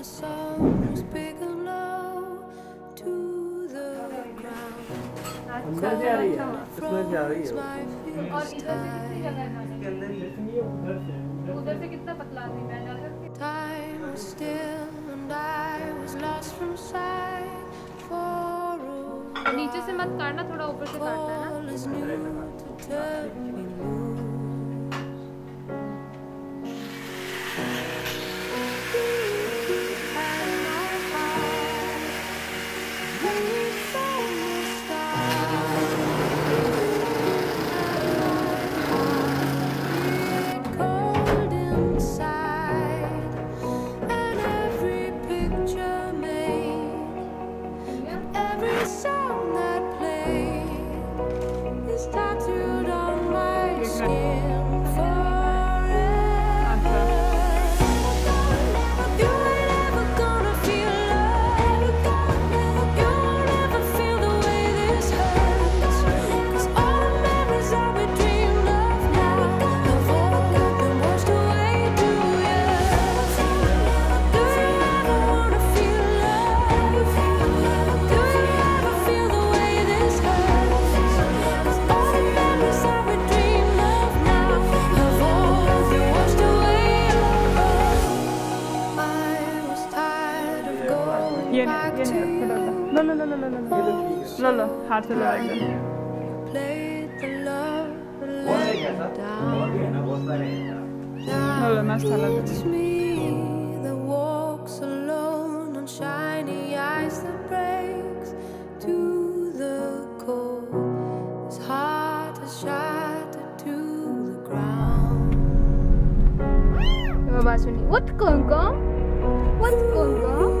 the song was big and low to the ground. अंदर से आ रही है इसमें से आ रही है My और feet इधर से कितनी जगह है जाने इसके अंदर ही इसमें ये उधर से की? उधर से कितना पतला आदमी मैं डाल सकती हूँ? Time was still and I was lost from sight for a नीचे से मत काटना थोड़ा ऊपर से काटना है ना Yeni, yeni. No, no, no, no, no, no, no. no, no. lo verdim. Lolo, ben salladım. Shiny eyes to the cold. His heart is shattered to going on? What's going on?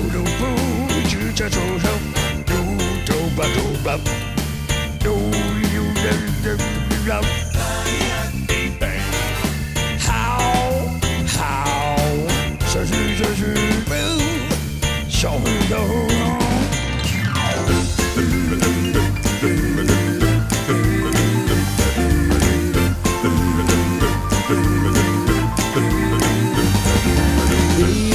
不如不去家走上，嘟嘟吧嘟吧，嘟悠人人。